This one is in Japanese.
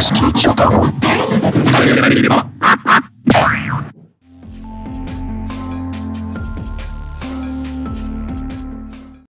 してちゃだたの誰が